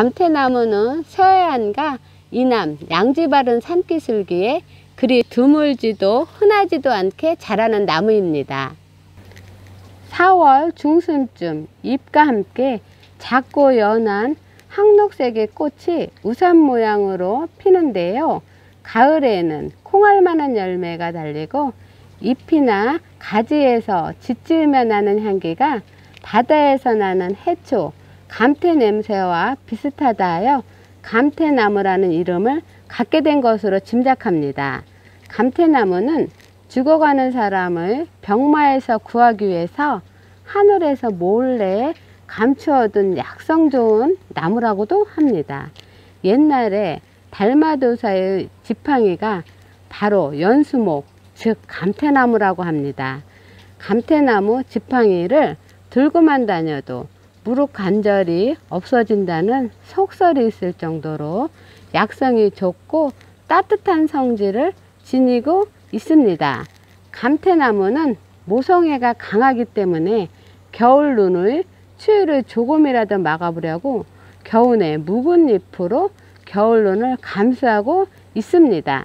감태나무는 서해안과 이남, 양지 바른 산기슭기에 그리 드물지도 흔하지도 않게 자라는 나무입니다. 4월 중순쯤 잎과 함께 작고 연한 황록색의 꽃이 우산 모양으로 피는데요. 가을에는 콩알만한 열매가 달리고 잎이나 가지에서 짖으며 나는 향기가 바다에서 나는 해초, 감태 냄새와 비슷하다 하여 감태나무라는 이름을 갖게 된 것으로 짐작합니다. 감태나무는 죽어가는 사람을 병마에서 구하기 위해서 하늘에서 몰래 감추어둔 약성 좋은 나무라고도 합니다. 옛날에 달마도사의 지팡이가 바로 연수목, 즉 감태나무라고 합니다. 감태나무 지팡이를 들고만 다녀도 무릎 관절이 없어진다는 속설이 있을 정도로 약성이 좋고 따뜻한 성질을 지니고 있습니다. 감태나무는 모성애가 강하기 때문에 겨울 눈을 추위를 조금이라도 막아보려고 겨우내 묵은 잎으로 겨울 눈을 감수하고 있습니다.